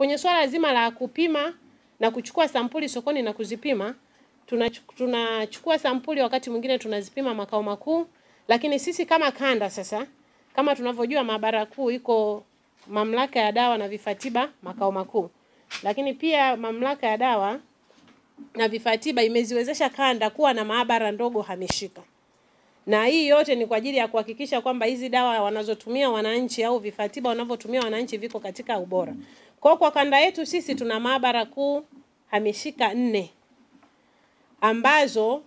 kwenye swala zima la kupima na kuchukua sampuli sokoni na kuzipima, tunachu- tunachukua sampuli wakati mwingine tunazipima makao makuu, lakini sisi kama kanda sasa, kama tunavyojua maabara kuu iko mamlaka ya dawa na vifaa tiba makao makuu, lakini pia mamlaka ya dawa na vifaa tiba imeziwezesha kanda kuwa na maabara ndogo hamishika na hii yote ni kwa ajili ya kuhakikisha kwamba hizi dawa wanazotumia wananchi au vifaa tiba wanavyotumia wananchi viko katika ubora. Kwa kwa kanda yetu sisi tuna maabara kuu hamishika nne ambazo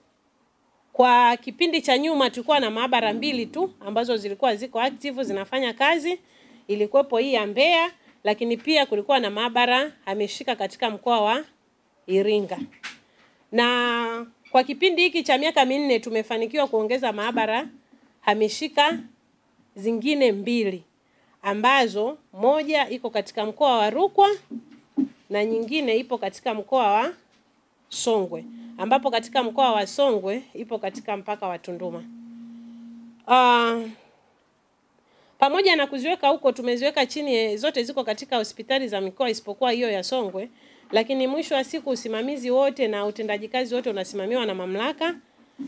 kwa kipindi cha nyuma tulikuwa na maabara mbili tu ambazo zilikuwa ziko active zinafanya kazi. Ilikuwepo hii ya Mbeya, lakini pia kulikuwa na maabara hamishika katika mkoa wa Iringa na kwa kipindi hiki cha miaka minne tumefanikiwa kuongeza maabara hamishika zingine mbili ambazo moja iko katika mkoa wa Rukwa na nyingine ipo katika mkoa wa Songwe, ambapo katika mkoa wa Songwe ipo katika mpaka wa Tunduma. Uh, pamoja na kuziweka huko, tumeziweka chini, zote ziko katika hospitali za mikoa isipokuwa hiyo ya Songwe, lakini mwisho wa siku usimamizi wote na utendaji kazi wote unasimamiwa na mamlaka,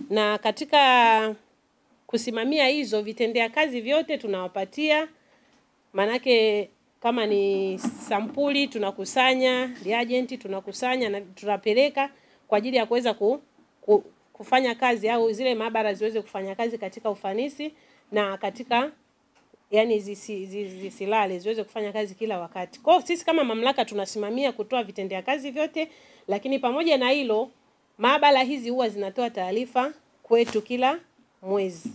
na katika kusimamia hizo vitendea kazi vyote tunawapatia, manake kama ni sampuli tunakusanya, reagent tunakusanya na tunapeleka kwa ajili ya kuweza ku, ku, kufanya kazi au zile maabara ziweze kufanya kazi katika ufanisi na katika yani zisi, zisi, zisilale ziweze kufanya kazi kila wakati. Kwa sisi kama mamlaka tunasimamia kutoa vitendea kazi vyote, lakini pamoja na hilo maabara hizi huwa zinatoa taarifa kwetu kila mwezi.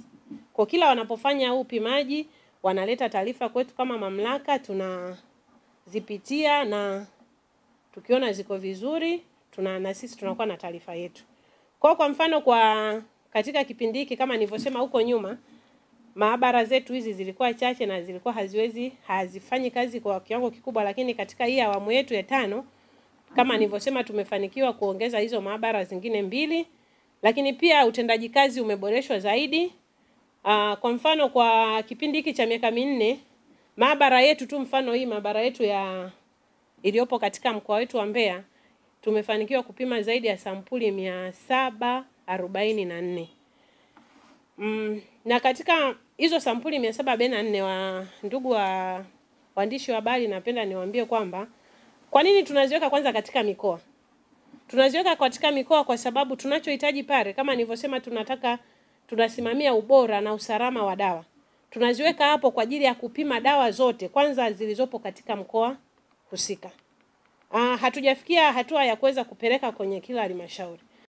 Kwa kila wanapofanya huu upimaji wanaleta taarifa kwetu kama mamlaka, tunazipitia na tukiona ziko vizuri tuna na sisi tunakuwa na taarifa yetu. Kwa kwa mfano kwa katika kipindi hiki kama nilivyosema huko nyuma maabara zetu hizi zilikuwa chache na zilikuwa haziwezi hazifanyi kazi kwa kiwango kikubwa, lakini katika hii awamu yetu ya tano kama nilivyosema, tumefanikiwa kuongeza hizo maabara zingine mbili, lakini pia utendaji kazi umeboreshwa zaidi. Aa, kwa mfano kwa kipindi hiki cha miaka minne maabara yetu tu, mfano hii maabara yetu ya iliyopo katika mkoa wetu wa Mbeya tumefanikiwa kupima zaidi ya sampuli mia saba arobaini na nne. Mm, na katika hizo sampuli mia saba arobaini na nne wa ndugu wa waandishi wa habari, napenda niwaambie kwamba kwa nini tunaziweka kwanza katika mikoa. Tunaziweka katika mikoa kwa sababu tunachohitaji pale, kama nilivyosema, tunataka tunasimamia ubora na usalama wa dawa. Tunaziweka hapo kwa ajili ya kupima dawa zote kwanza zilizopo katika mkoa husika. Ah, hatujafikia hatua ya kuweza kupeleka kwenye kila halmashauri.